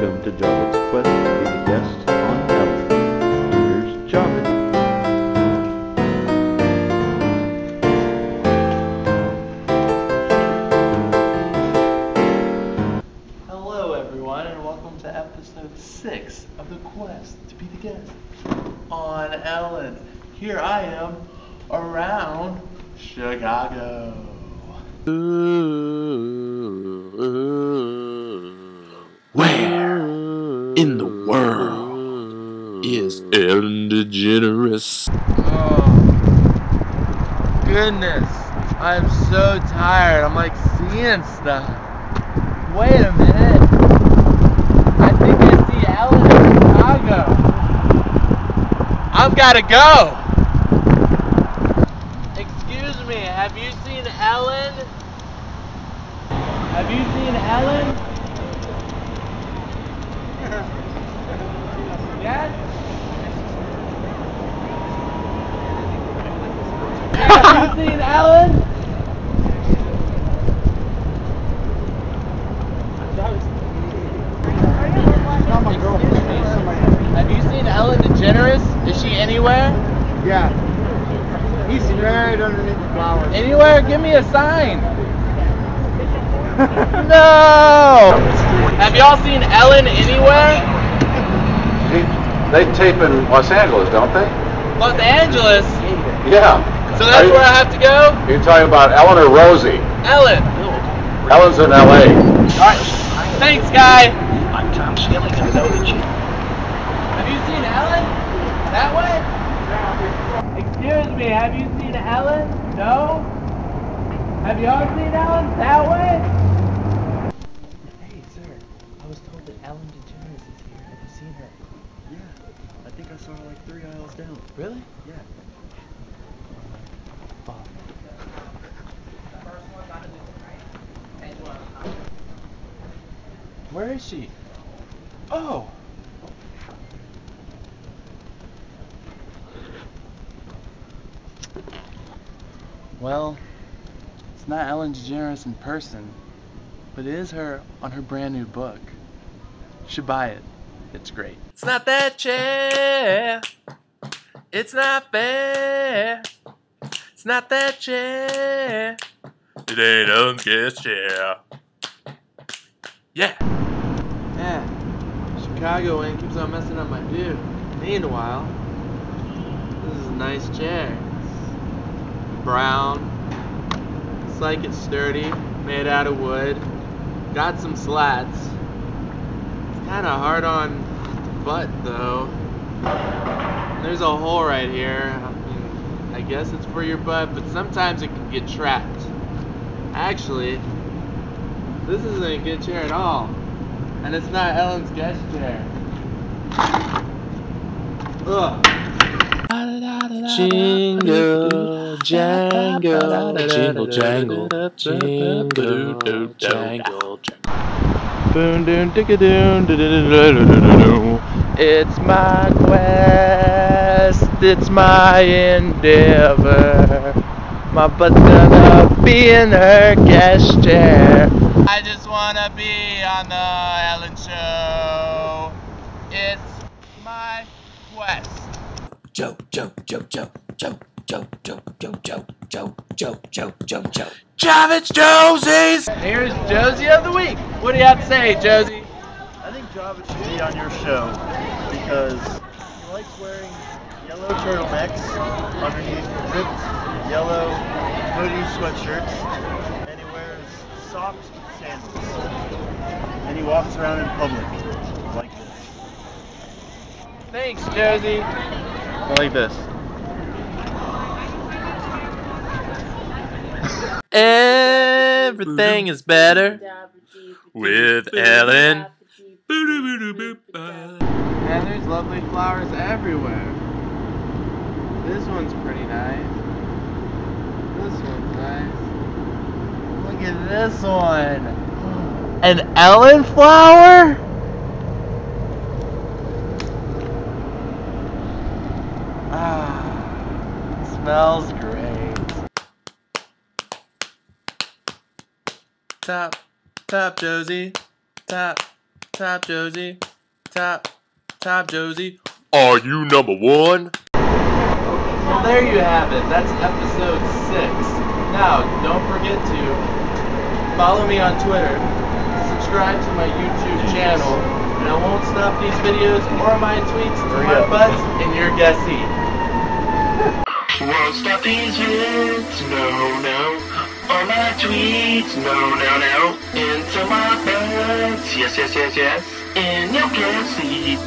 Welcome to Javad's Quest to be the guest on Ellen. Here's Jarvin. Hello, everyone, and welcome to episode six of the quest to be the guest on Ellen. Here I am around Chicago. Where in the world is Ellen DeGeneres? Oh, goodness, I'm so tired. I'm like seeing stuff. Wait a minute. I think I see Ellen in Chicago. I've got to go. Excuse me, have you seen Ellen? Have you seen Ellen? 15, Alan. Have you seen Ellen DeGeneres? Is she anywhere? Yeah. He's right underneath the flowers. Anywhere? Give me a sign. no! Have y'all seen Ellen anywhere? They tape in Los Angeles, don't they? Los Angeles? Yeah. So that's you- where I have to go. You're talking about Ellen or Rosie? Ellen. Ellen's in L.A. All right. Thanks, guy. I'm Tom Skilling, and I know that you. Have you seen Ellen? That way? Excuse me, have you seen Ellen? No? Have y'all seen Ellen? That way? Hey, sir. I was told that Ellen DeGeneres is here. Have you seen her? Yeah, I think I saw her like three aisles down. Really? Yeah. Where is she? Oh! Well, it's not Ellen DeGeneres in person, but it is her on her brand new book. You should buy it. It's great. It's not that chair. It's not fair. It's not that chair. It ain't Ellen's guest chair. Yeah. Yeah. Chicago Inn keeps on messing up my view. Meanwhile, this is a nice chair. It's brown. It's like it's sturdy, made out of wood. Got some slats. It's kind of hard on the butt though. There's a hole right here. I, mean, I guess it's for your butt, but sometimes it can get trapped. Actually, this isn't a good chair at all. And it's not Ellen's guest chair. Ugh. Jingle, jangle, jingle, jangle, jingle, jangle, jangle. Boom doon dicka doon doo doo doo doo doo doo doo. It's my quest, it's my endeavor. My butt's gonna be in her guest chair. I just wanna be on the Ellen Show. It's my quest. Joe, Joe, Joe, Joe, Joe, Joe, Joe, Joe, Joe, Joe, Joe, Joe, Joe, Joe. Javad's Josie's! Here's Josie of the week. What do you have to say, Josie? I think Javad should be on your show because he likes wearing yellow turtlenecks underneath ripped yellow hoodie sweatshirts, and he wears soft sandals. And he walks around in public like this. Thanks, Josie. Like this. Everything is better with Ellen. And there's lovely flowers everywhere. This one's pretty nice. This one's nice. Look at this one. An Ellen flower? Ah, smells great. Top, top, Josie. Top, Top Josie. Top. Top Josie. Are you number one? Well, there you have it. That's episode six. Now, don't forget to follow me on Twitter, subscribe to my YouTube channel, and I won't stop these videos or my tweets to my up. butts in your guessy. Won't stop these hits, no, no. All my tweets, no, no, no. Into my beds, yes, yes, yes, yes. In your car seat.